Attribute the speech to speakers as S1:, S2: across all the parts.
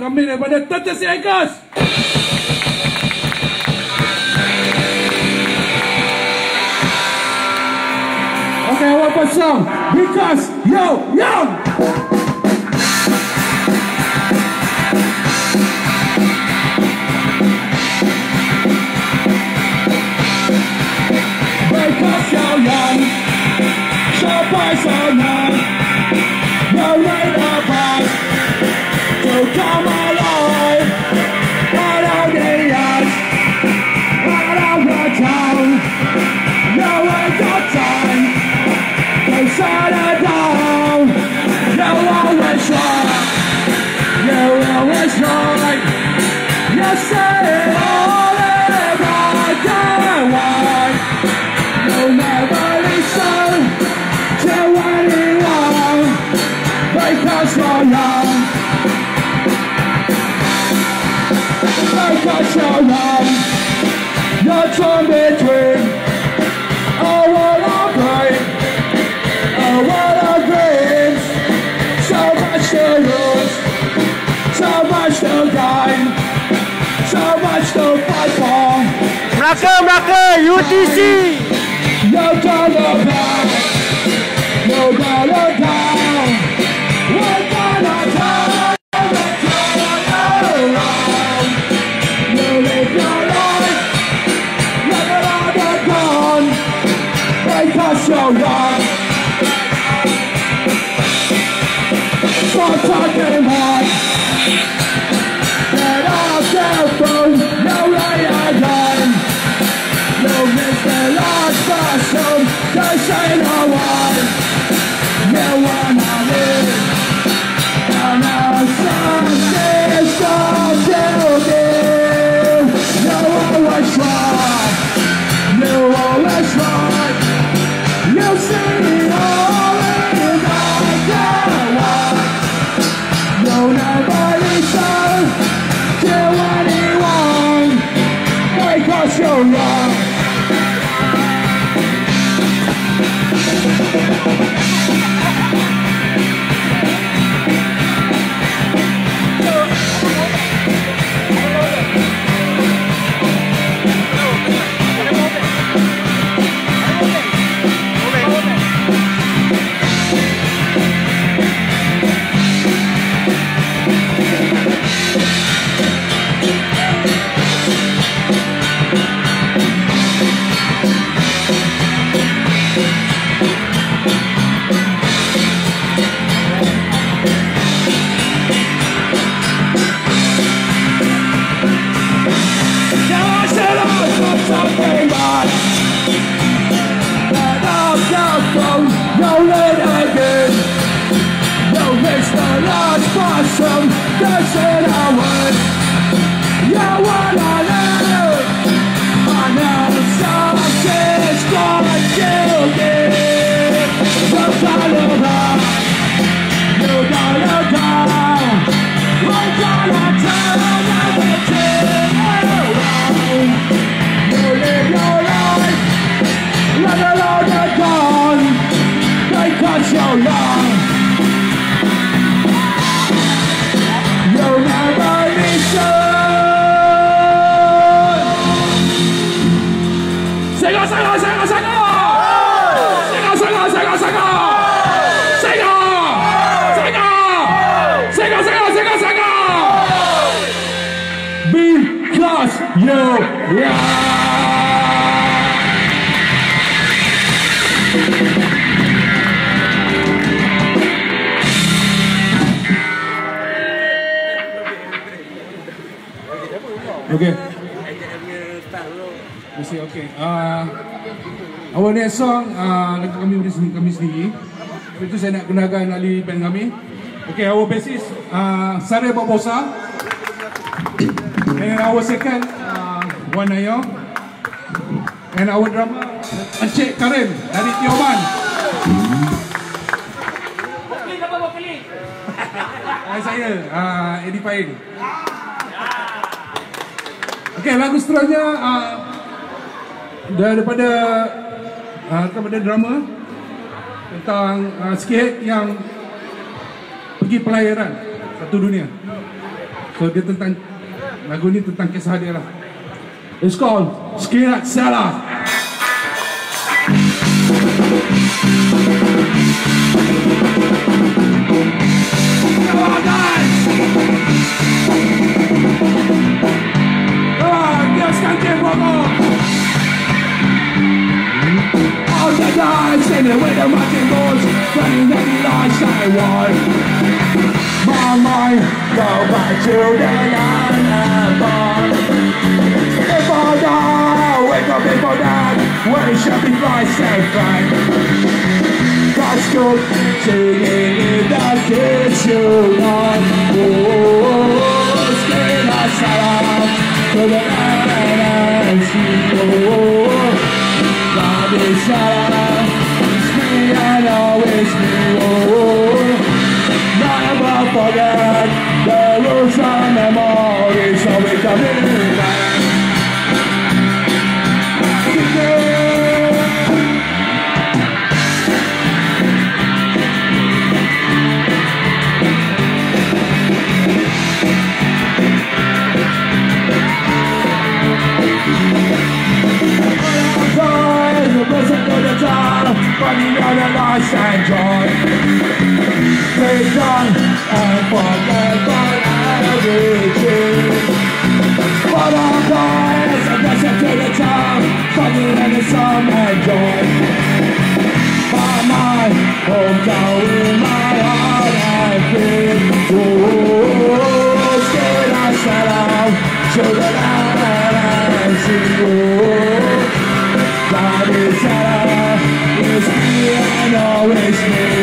S1: gamire bade tatte seikas. Okay, one more song. Because yo, yo. Because you're young, sharp eyes are young. rush around You're torn between A world of pain A world of dreams So much to lose So much to gain So much to fight for
S2: Melaka, Melaka, UTC
S1: You don't know back You gotta die. Yo, yo! and alone and gone They cut your love. Our next song uh, lagu kami beri sendiri kami sendiri. Lepas itu saya nak kenalkan ahli band kami. Okay, our bassist uh, Sare Barbosa. And our second uh, Wan Ayo. And our drummer Encik Karim dari Tioman. Uh, saya uh, Eddie Pain. Okay, lagu seterusnya uh, daripada uh, daripada drama tentang uh, sikit yang pergi pelayaran satu dunia. So dia tentang lagu ni tentang kisah dia lah. It's called Skirat Salah. Come on, guys! Screaming with a wrecking balls Playing in the lights they want. My mind go back to the land and born If I die wake up before that We should be by safe friend That's good Singing in the kitchen on Oh, scream a salam To the land and see Oh, God is salam and always Oh, never forget the rules and memories of it Christmas.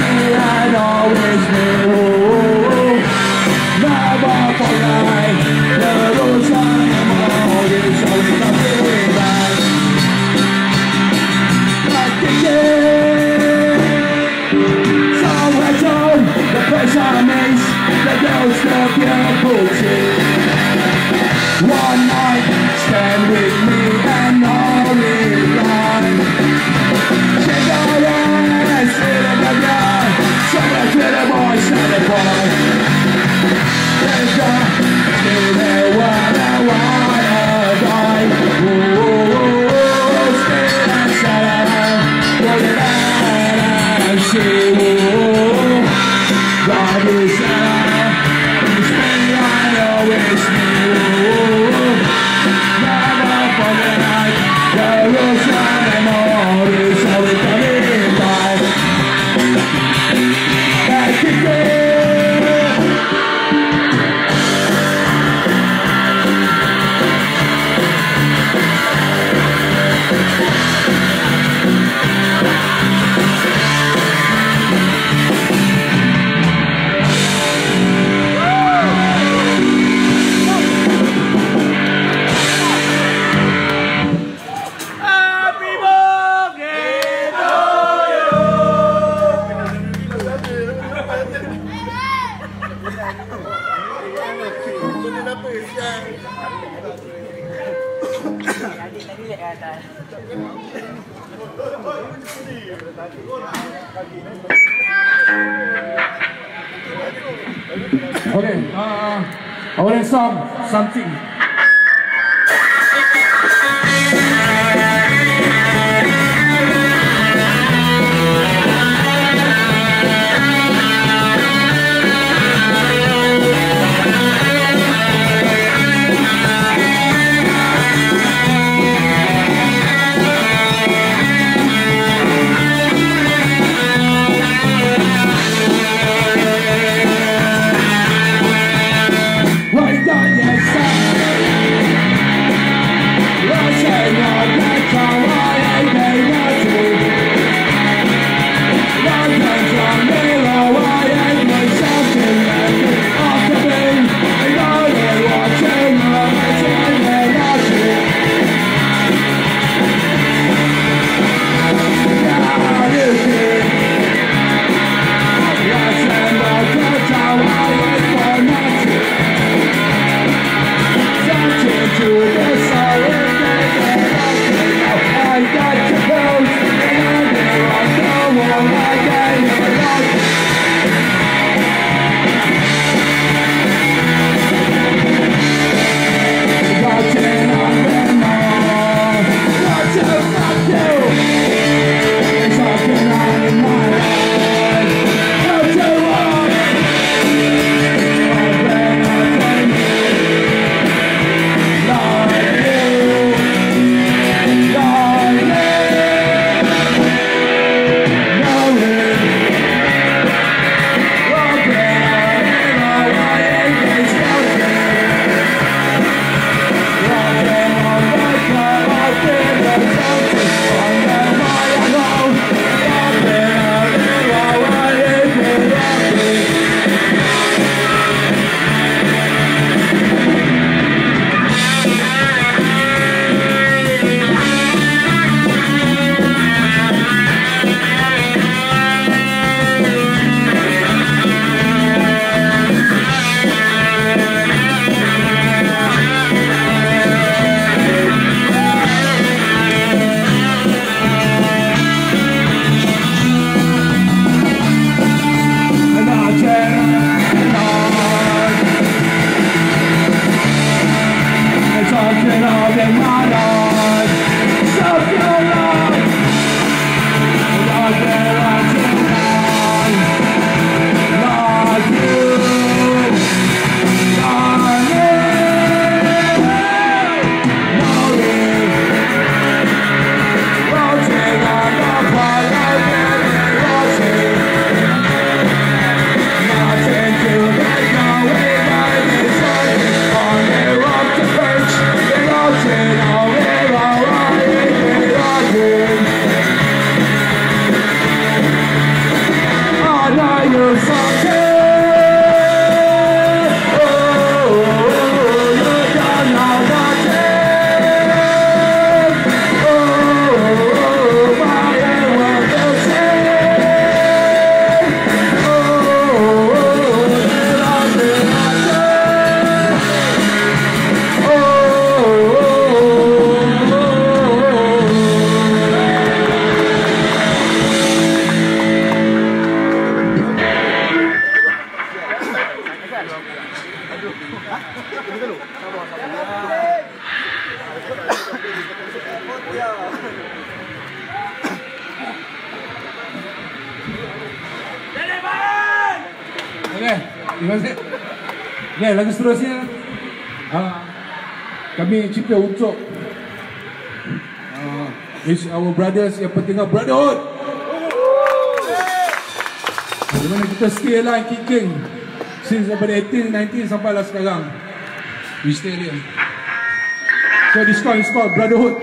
S1: Me and always me duit kat atas. Okay, uh, I want to sum something. Terima. Ya, lagu seterusnya. Uh, kami cipta untuk ah, uh, is our brothers yang penting our brotherhood. Di mana kita stay alive kicking since daripada 18, 19 sampai lah sekarang. We stay alive. So this song is called Brotherhood.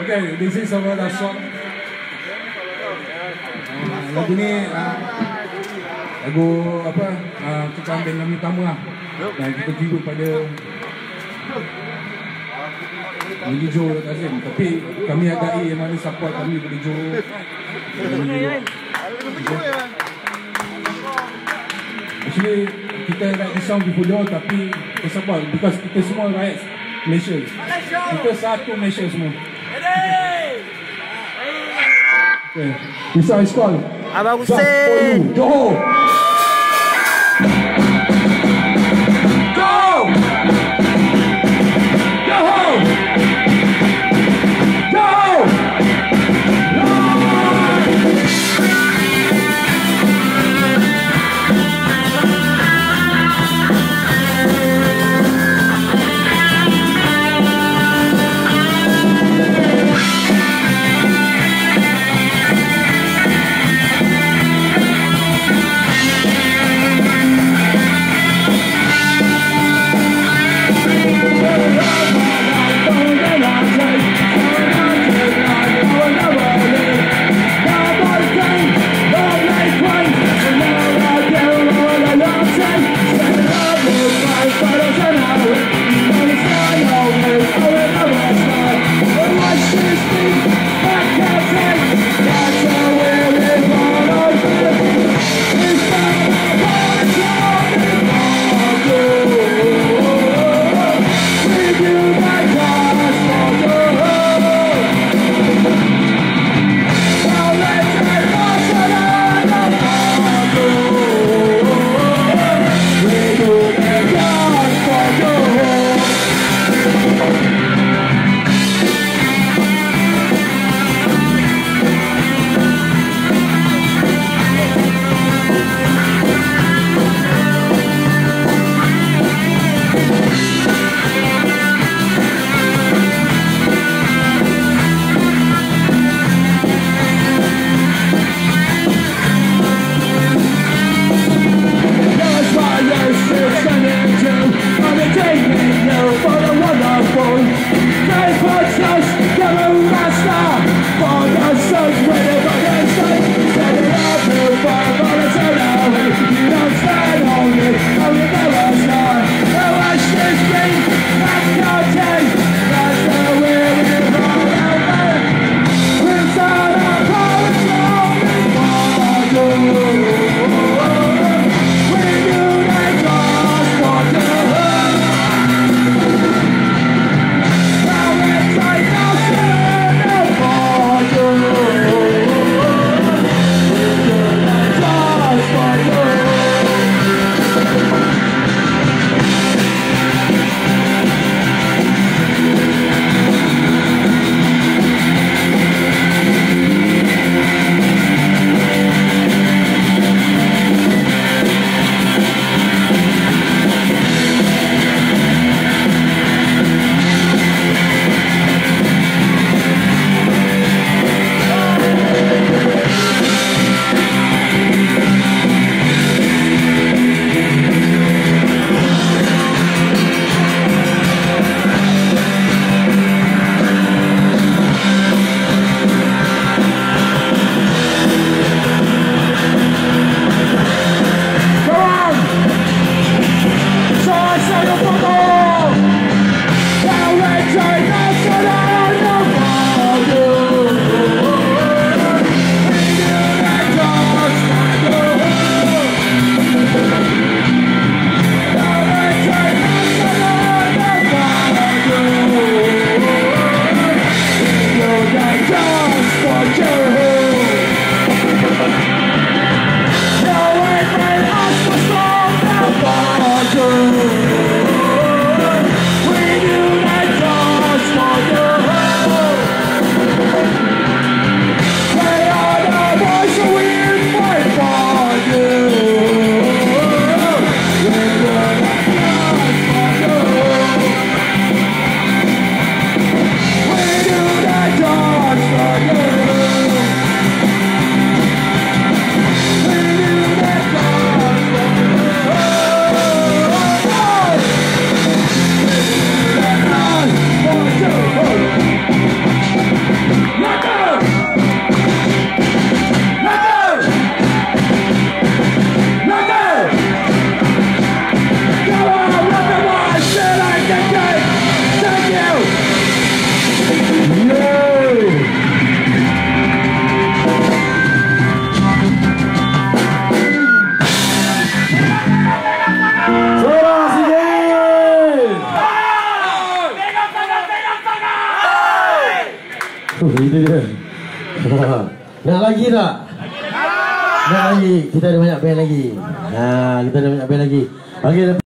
S1: Okay, this is our last song. Uh, lagu ni uh, lagu apa? Uh, kita ambil nama utama lah. Dan kita tiru pada Lagi Joe tak Azim Tapi kami hargai yang mana support kami pada Joe Actually kita the song before Joe tapi support Because kita semua rakyat Malaysia Kita satu Malaysia semua Yeah. Besides,
S2: Abaguse.
S1: Just for you. Go.